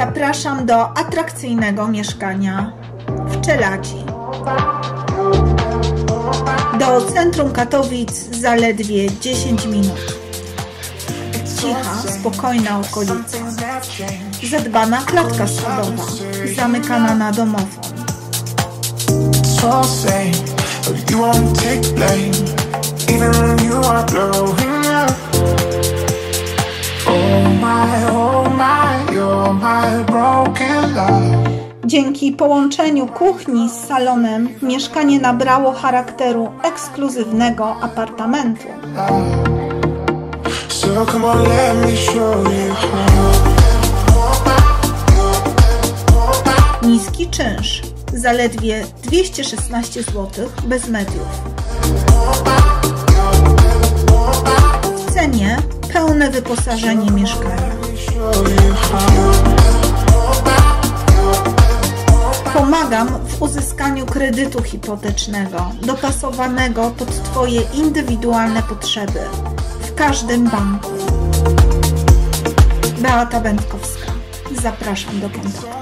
Zapraszam do atrakcyjnego mieszkania w Czeladzi. Do centrum Katowic zaledwie 10 minut. Cicha, spokojna okolica. Zadbana klatka schodowa, zamykana na but you won't take blame, even when you are blowing Dzięki połączeniu kuchni z salonem mieszkanie nabrało charakteru ekskluzywnego apartamentu. Niski czynsz, zaledwie 216 zł bez mediów. W cenie pełne wyposażenie mieszkania. Pomagam w uzyskaniu kredytu hipotecznego, dopasowanego pod Twoje indywidualne potrzeby w każdym banku. Beata Będkowska. Zapraszam do kontaktu.